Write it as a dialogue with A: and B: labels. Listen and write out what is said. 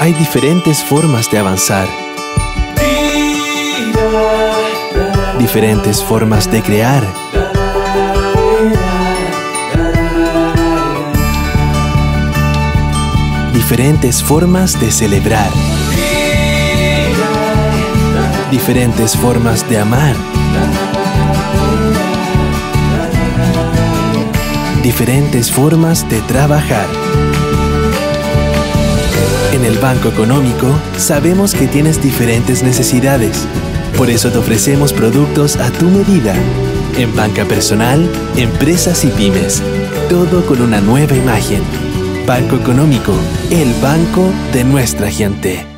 A: hay diferentes formas de avanzar. Diferentes formas de crear. Diferentes formas de celebrar. Diferentes formas de amar. Diferentes formas de trabajar. El Banco Económico sabemos que tienes diferentes necesidades. Por eso te ofrecemos productos a tu medida. En banca personal, empresas y pymes. Todo con una nueva imagen. Banco Económico, el banco de nuestra gente.